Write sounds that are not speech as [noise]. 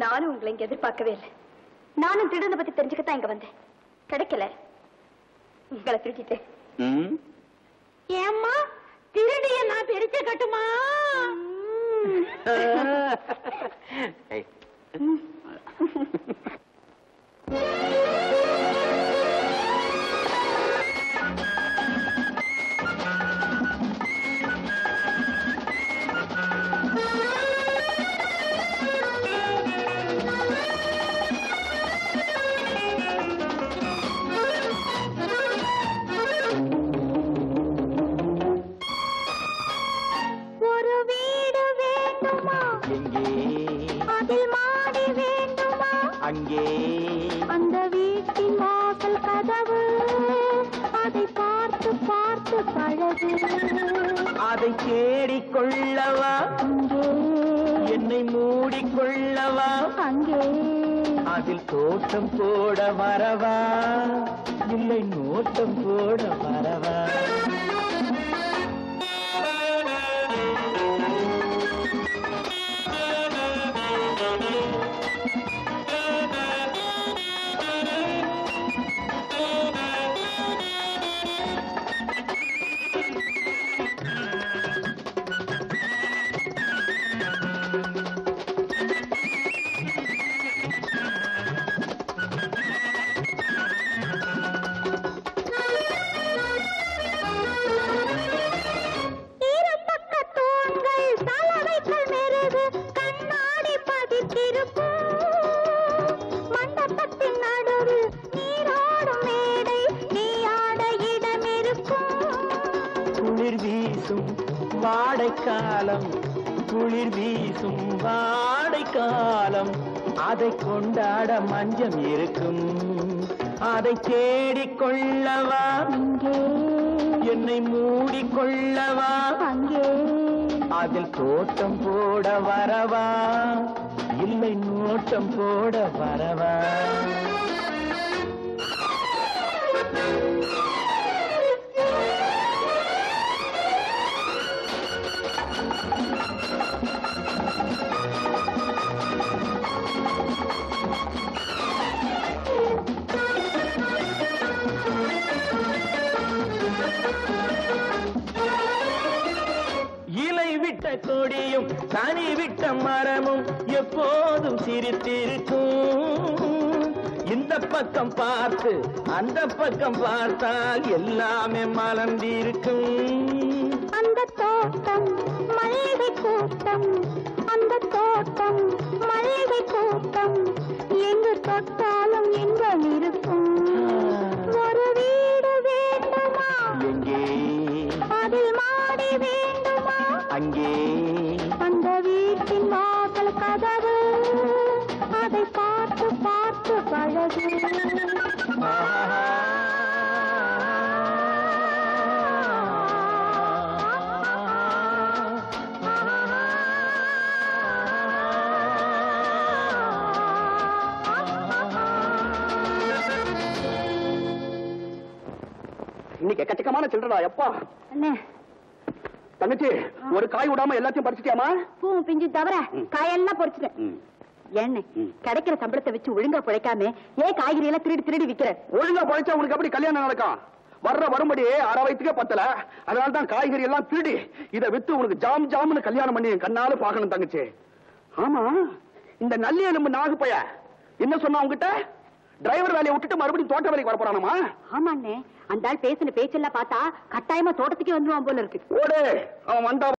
நானும் உங்களை இங்க எதிர்பார்க்கவே இல்லை. நானும் திருடனை பத்தி தெரிஞ்சுக்கத்தான் இங்க வந்தேன். கிடைக்கல. உங்களை திருட்டிட்டேன் ம்? ஏம்மா? திருடிய நான் பிரிச்ச கட்டுமா? [laughs] அங்கே அந்த வீட்டின் வாசல் கதவு அதை பார்த்து பார்த்து பழகு. அதை தேடிக்கொள்ளவா? அங்கே. என்னை மூடிக்கொள்ளவா? அங்கே. அதில் தோட்டம் போட வரவா? இல்லை நோட்டம் போட வரவா? வாடைக்காலம் குளிர் வீசும் வாடைக்காலம் அதை கொண்டாட மஞ்சம் இருக்கும். அதை தேடிக்கொள்ளவா? அங்கே. என்னை மூடிக்கொள்ளவா? அங்கே. அதில் தோட்டம் போட வரவா? இல்லை நோட்டம் போட வரவா? விட்ட கொடியும் தனி விட்ட மரமும் எப்போதும் சிரித்திருக்கும். இந்த பக்கம் பார்த்து அந்த பக்கம் பார்த்தால் எல்லாமே மலர்ந்திருக்கும். அந்த தோட்டம் மல்லிகை கூட்டம் அந்த தோட்டம் மல்லிகை கூட்டம் எங்கு தொட்டாலும் இன்பம் இருக்கும். ஒரு வீடு வேண்டுமா? எங்கே? அதில் மாடி வேண்டுமா அங்கே. அந்த வீட்டின் வாசல் கதவு. அதை பார்த்து பார்த்து பழகு. இன்னைக்கு எக்கச்சக்கமான சில்லறா எப்பா? அண்ணே தங்கச்சி ஒரு காய் விடாம எல்லாத்தையும் பறிச்சிட்டியாமா பூவும் பிஞ்சு தவிர. காயெல்லாம் பொறிச்சிட்டேன். ம். கிடைக்கிற சம்பளத்தை வச்சு ஒழுங்கா பிழைக்காம ஏன் காய்கறி எல்லாம் திருடி திருடி விக்கிற? ஒழுங்கா பழைச்சா உனக்கு எப்படி கல்யாணம் நடக்கும்? வர்ற வரும்படி அரை வயிற்றுக்கே பத்தல. அதனால தான் காய்கறி எல்லாம் திருடி இதை வித்து உனக்கு ஜாம் ஜாம்னு கல்யாணம் பண்ணி என் கண்ணால பாக்கணும் தங்கச்சி. ஆமா இந்த நல்லி எலும்பு நாகு பைய என்ன சொன்னா உங்ககிட்ட டிரைவர் வேலையை விட்டுட்டு மறுபடியும் தோட்ட வேலைக்கு வர போறானாமா? ஆமாண்ணே. அந்த ஆள் பேசின பேச்செல்லாம் பார்த்தா கட்டாயமா தோட்டத்துக்கே வந்துருவான் போல இருக்கு. ஓடு அவன் வந்தா